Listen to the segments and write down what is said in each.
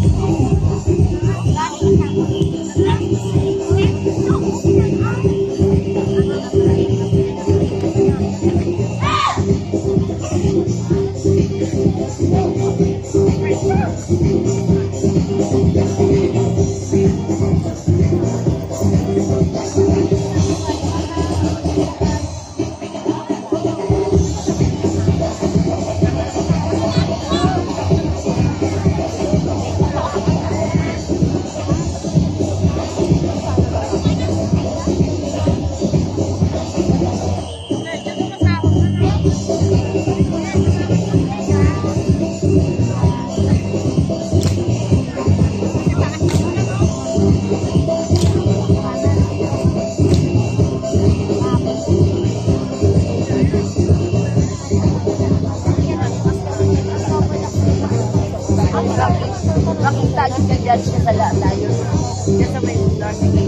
Oh, makita yung judge ka sa lahat tayo. Kasi may nursing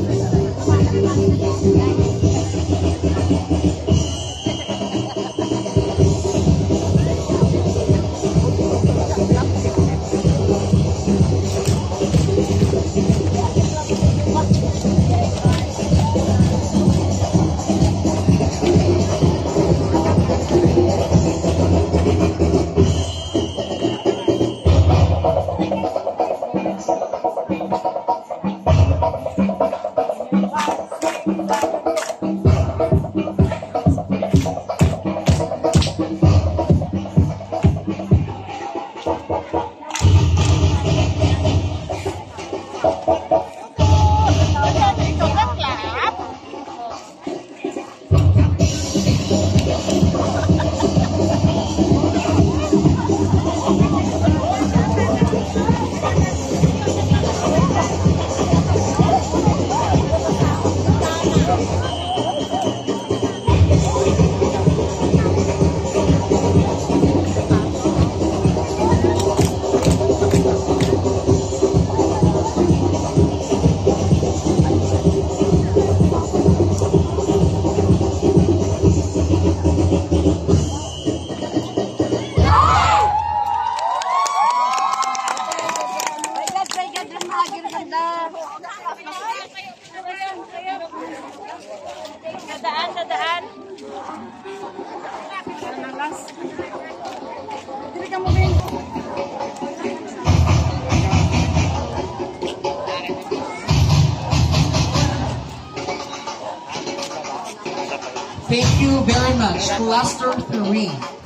Ben. Thank you very much. Cluster 3.